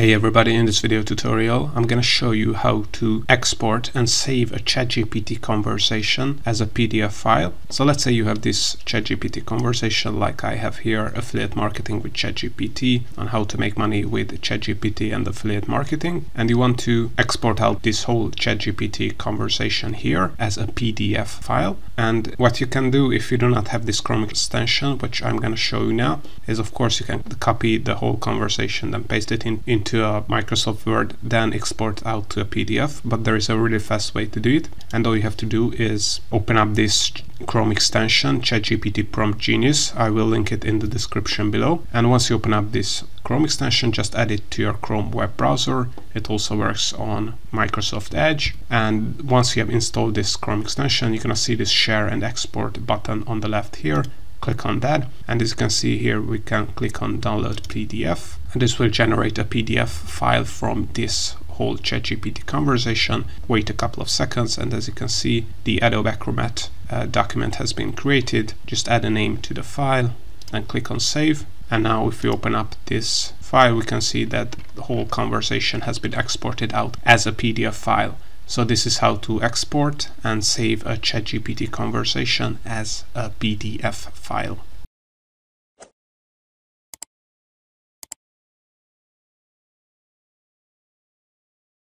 Hey everybody, in this video tutorial I'm to show you how to export and save a ChatGPT conversation as a PDF file. So let's say you have this ChatGPT conversation like I have here, affiliate marketing with ChatGPT on how to make money with ChatGPT and affiliate marketing and you want to export out this whole ChatGPT conversation here as a PDF file and what you can do if you do not have this Chrome extension which I'm to show you now is of course you can copy the whole conversation and paste it in, into to a Microsoft Word, then export out to a PDF. But there is a really fast way to do it. And all you have to do is open up this Chrome extension, ChatGPT Prompt Genius. I will link it in the description below. And once you open up this Chrome extension, just add it to your Chrome web browser. It also works on Microsoft Edge. And once you have installed this Chrome extension, you're to see this share and export button on the left here click on that and as you can see here we can click on download PDF and this will generate a PDF file from this whole ChatGPT conversation. Wait a couple of seconds and as you can see the Adobe Acrobat uh, document has been created. Just add a name to the file and click on save and now if we open up this file we can see that the whole conversation has been exported out as a PDF file. So this is how to export and save a ChatGPT conversation as a PDF file.